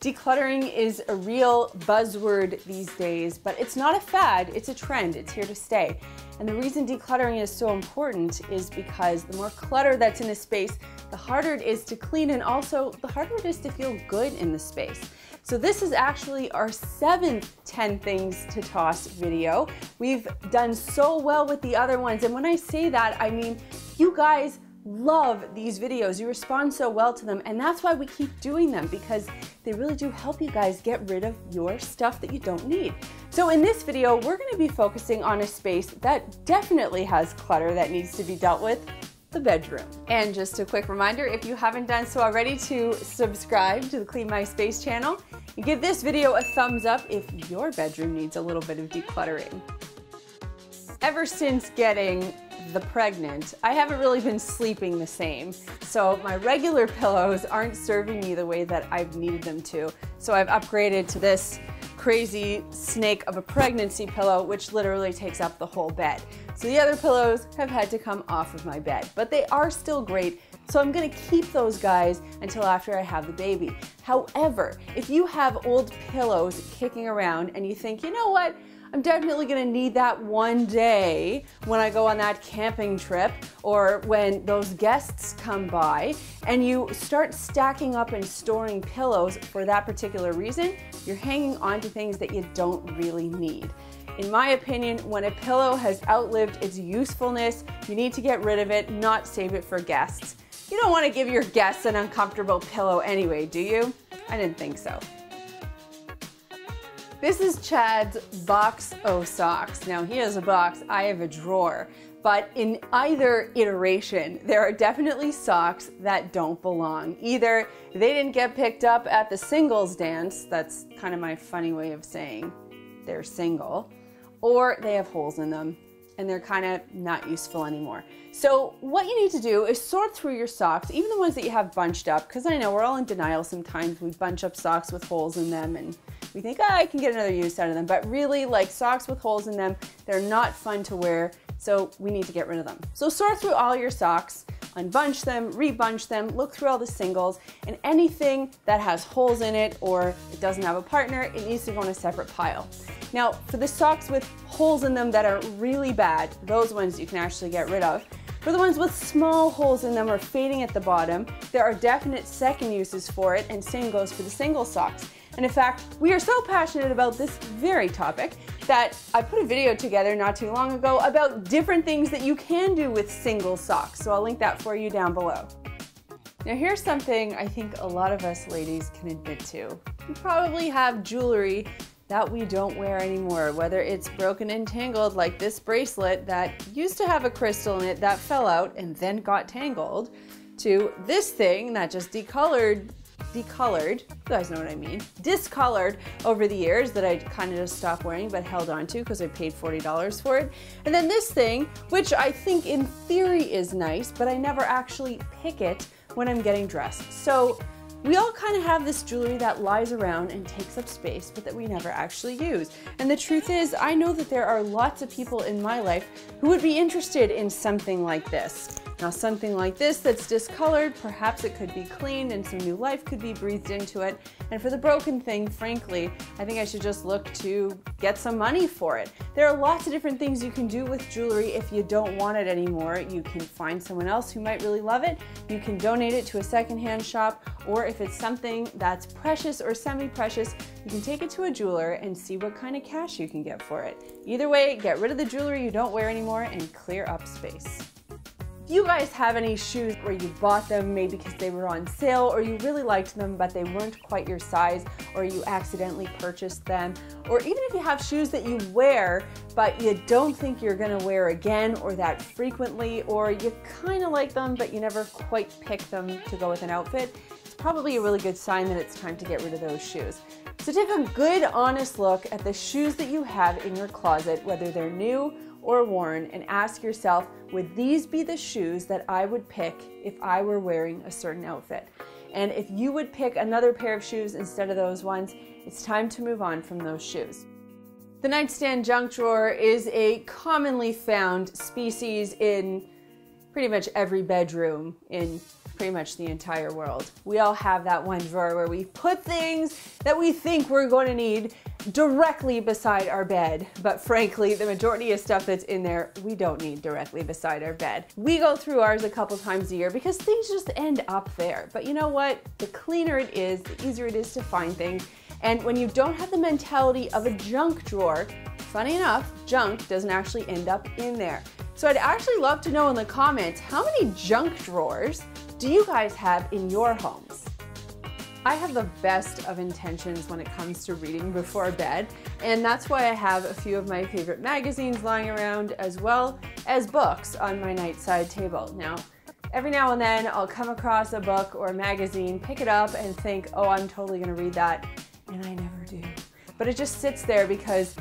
Decluttering is a real buzzword these days, but it's not a fad, it's a trend. It's here to stay. And the reason decluttering is so important is because the more clutter that's in a space, the harder it is to clean and also the harder it is to feel good in the space. So this is actually our seventh 10 things to toss video. We've done so well with the other ones. And when I say that, I mean, you guys love these videos. You respond so well to them, and that's why we keep doing them because they really do help you guys get rid of your stuff that you don't need. So in this video, we're gonna be focusing on a space that definitely has clutter that needs to be dealt with, the bedroom. And just a quick reminder, if you haven't done so already, to subscribe to the Clean My Space channel and give this video a thumbs up if your bedroom needs a little bit of decluttering. Ever since getting the pregnant, I haven't really been sleeping the same. So my regular pillows aren't serving me the way that I've needed them to. So I've upgraded to this crazy snake of a pregnancy pillow, which literally takes up the whole bed. So the other pillows have had to come off of my bed, but they are still great. So I'm gonna keep those guys until after I have the baby. However, if you have old pillows kicking around and you think, you know what, I'm definitely gonna need that one day when I go on that camping trip or when those guests come by and you start stacking up and storing pillows for that particular reason, you're hanging on to things that you don't really need. In my opinion, when a pillow has outlived its usefulness, you need to get rid of it, not save it for guests. You don't want to give your guests an uncomfortable pillow anyway, do you? I didn't think so. This is Chad's box o socks. Now he has a box, I have a drawer. But in either iteration, there are definitely socks that don't belong. Either they didn't get picked up at the singles dance, that's kind of my funny way of saying they're single, or they have holes in them and they're kind of not useful anymore. So what you need to do is sort through your socks, even the ones that you have bunched up, because I know we're all in denial sometimes. We bunch up socks with holes in them and we think, oh, I can get another use out of them. But really, like socks with holes in them, they're not fun to wear, so we need to get rid of them. So sort through all your socks, unbunch them, rebunch them, look through all the singles, and anything that has holes in it or it doesn't have a partner, it needs to go in a separate pile. Now, for the socks with holes in them that are really bad, those ones you can actually get rid of. For the ones with small holes in them or fading at the bottom, there are definite second uses for it, and same goes for the single socks. And in fact, we are so passionate about this very topic that I put a video together not too long ago about different things that you can do with single socks. So I'll link that for you down below. Now here's something I think a lot of us ladies can admit to. We probably have jewelry that we don't wear anymore, whether it's broken and tangled like this bracelet that used to have a crystal in it that fell out and then got tangled, to this thing that just decolored, decolored, you guys know what I mean, discolored over the years that I kind of just stopped wearing but held on to because I paid $40 for it. And then this thing, which I think in theory is nice, but I never actually pick it when I'm getting dressed. So we all kind of have this jewelry that lies around and takes up space, but that we never actually use. And the truth is, I know that there are lots of people in my life who would be interested in something like this. Now something like this that's discolored, perhaps it could be cleaned and some new life could be breathed into it. And for the broken thing, frankly, I think I should just look to get some money for it. There are lots of different things you can do with jewelry if you don't want it anymore. You can find someone else who might really love it. You can donate it to a secondhand shop, or if it's something that's precious or semi-precious, you can take it to a jeweler and see what kind of cash you can get for it. Either way, get rid of the jewelry you don't wear anymore and clear up space you guys have any shoes where you bought them maybe because they were on sale or you really liked them but they weren't quite your size or you accidentally purchased them or even if you have shoes that you wear but you don't think you're gonna wear again or that frequently or you kind of like them but you never quite pick them to go with an outfit, it's probably a really good sign that it's time to get rid of those shoes. So take a good honest look at the shoes that you have in your closet, whether they're new or worn and ask yourself, would these be the shoes that I would pick if I were wearing a certain outfit? And if you would pick another pair of shoes instead of those ones, it's time to move on from those shoes. The nightstand junk drawer is a commonly found species in pretty much every bedroom in pretty much the entire world. We all have that one drawer where we put things that we think we're going to need directly beside our bed. But frankly, the majority of stuff that's in there, we don't need directly beside our bed. We go through ours a couple times a year because things just end up there. But you know what? The cleaner it is, the easier it is to find things. And when you don't have the mentality of a junk drawer, funny enough, junk doesn't actually end up in there. So I'd actually love to know in the comments, how many junk drawers do you guys have in your homes? I have the best of intentions when it comes to reading before bed, and that's why I have a few of my favorite magazines lying around as well as books on my nightside table. Now, every now and then I'll come across a book or a magazine, pick it up, and think, oh, I'm totally gonna read that, and I never do. But it just sits there because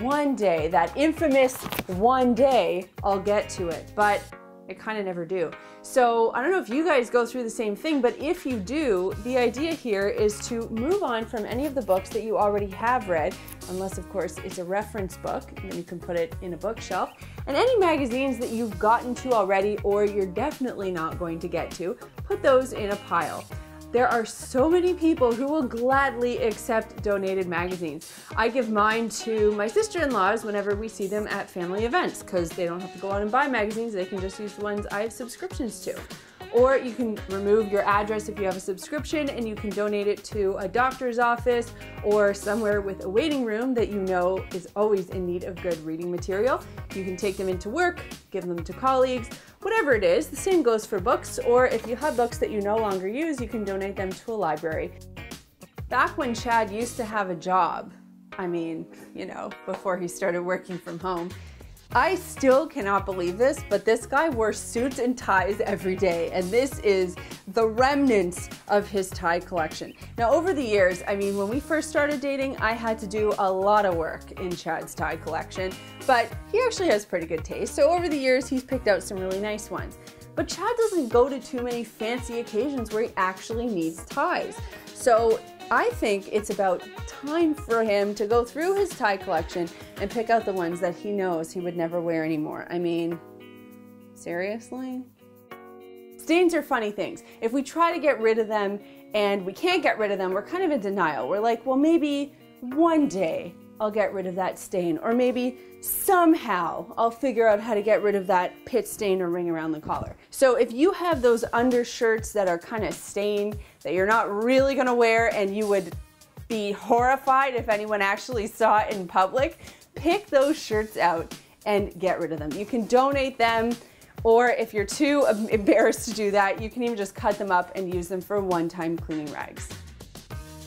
one day, that infamous one day, I'll get to it. But I kind of never do. So I don't know if you guys go through the same thing, but if you do, the idea here is to move on from any of the books that you already have read, unless of course it's a reference book, and then you can put it in a bookshelf, and any magazines that you've gotten to already or you're definitely not going to get to, put those in a pile. There are so many people who will gladly accept donated magazines. I give mine to my sister-in-laws whenever we see them at family events because they don't have to go out and buy magazines, they can just use the ones I have subscriptions to. Or you can remove your address if you have a subscription and you can donate it to a doctor's office or somewhere with a waiting room that you know is always in need of good reading material. You can take them into work, give them to colleagues, whatever it is. The same goes for books, or if you have books that you no longer use, you can donate them to a library. Back when Chad used to have a job, I mean, you know, before he started working from home, I still cannot believe this, but this guy wore suits and ties every day, and this is the remnants of his tie collection. Now, over the years, I mean, when we first started dating, I had to do a lot of work in Chad's tie collection, but he actually has pretty good taste, so over the years, he's picked out some really nice ones. But Chad doesn't go to too many fancy occasions where he actually needs ties. So I think it's about time for him to go through his tie collection and pick out the ones that he knows he would never wear anymore. I mean, seriously? Stains are funny things. If we try to get rid of them and we can't get rid of them, we're kind of in denial. We're like, well, maybe one day I'll get rid of that stain. Or maybe somehow I'll figure out how to get rid of that pit stain or ring around the collar. So if you have those undershirts that are kind of stained that you're not really gonna wear and you would be horrified if anyone actually saw it in public, pick those shirts out and get rid of them. You can donate them or if you're too embarrassed to do that, you can even just cut them up and use them for one-time cleaning rags.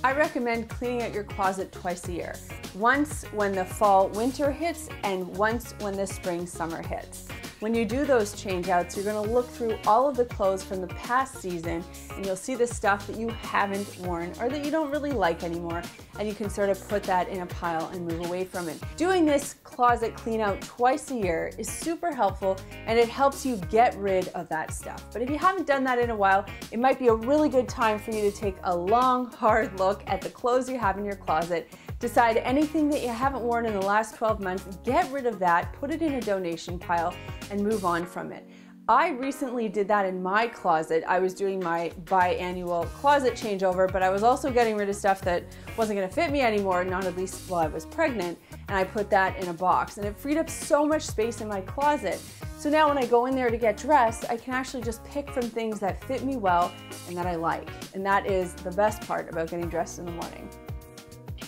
I recommend cleaning out your closet twice a year. Once when the fall winter hits and once when the spring summer hits. When you do those change outs, you're gonna look through all of the clothes from the past season and you'll see the stuff that you haven't worn or that you don't really like anymore and you can sort of put that in a pile and move away from it. Doing this closet clean out twice a year is super helpful and it helps you get rid of that stuff. But if you haven't done that in a while, it might be a really good time for you to take a long, hard look at the clothes you have in your closet Decide anything that you haven't worn in the last 12 months, get rid of that, put it in a donation pile, and move on from it. I recently did that in my closet. I was doing my biannual closet changeover, but I was also getting rid of stuff that wasn't gonna fit me anymore, not at least while I was pregnant, and I put that in a box. And it freed up so much space in my closet. So now when I go in there to get dressed, I can actually just pick from things that fit me well and that I like. And that is the best part about getting dressed in the morning.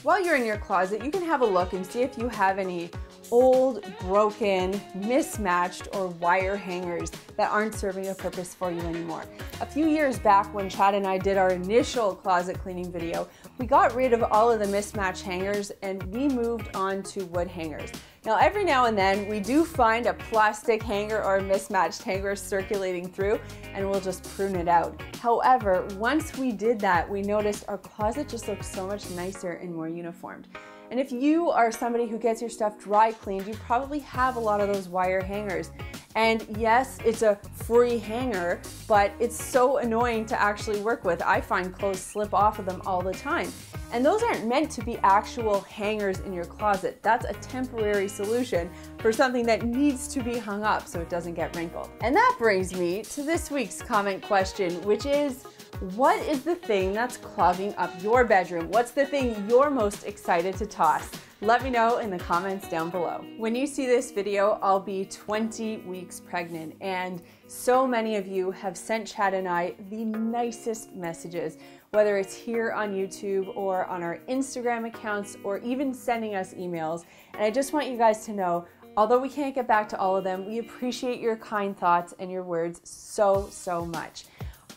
While you're in your closet, you can have a look and see if you have any old, broken, mismatched, or wire hangers that aren't serving a purpose for you anymore. A few years back when Chad and I did our initial closet cleaning video, we got rid of all of the mismatched hangers and we moved on to wood hangers. Now every now and then we do find a plastic hanger or a mismatched hanger circulating through and we'll just prune it out. However, once we did that, we noticed our closet just looked so much nicer and more uniformed. And if you are somebody who gets your stuff dry cleaned, you probably have a lot of those wire hangers. And yes, it's a free hanger, but it's so annoying to actually work with. I find clothes slip off of them all the time. And those aren't meant to be actual hangers in your closet. That's a temporary solution for something that needs to be hung up so it doesn't get wrinkled. And that brings me to this week's comment question, which is, what is the thing that's clogging up your bedroom? What's the thing you're most excited to toss? Let me know in the comments down below. When you see this video, I'll be 20 weeks pregnant and so many of you have sent Chad and I the nicest messages, whether it's here on YouTube or on our Instagram accounts or even sending us emails. And I just want you guys to know, although we can't get back to all of them, we appreciate your kind thoughts and your words so, so much.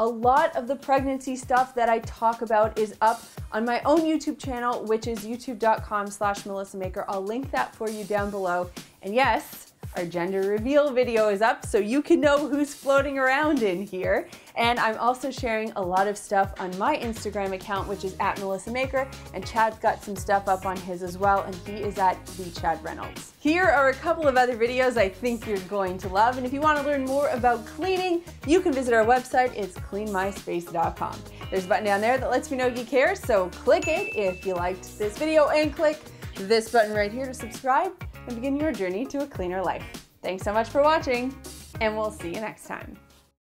A lot of the pregnancy stuff that I talk about is up on my own YouTube channel, which is youtube.com slash Melissa Maker. I'll link that for you down below. And yes, our gender reveal video is up so you can know who's floating around in here. And I'm also sharing a lot of stuff on my Instagram account, which is at Melissa Maker, and Chad's got some stuff up on his as well, and he is at the Chad Reynolds. Here are a couple of other videos I think you're going to love, and if you want to learn more about cleaning, you can visit our website, it's cleanmyspace.com. There's a button down there that lets me know you care, so click it if you liked this video, and click this button right here to subscribe and begin your journey to a cleaner life. Thanks so much for watching, and we'll see you next time.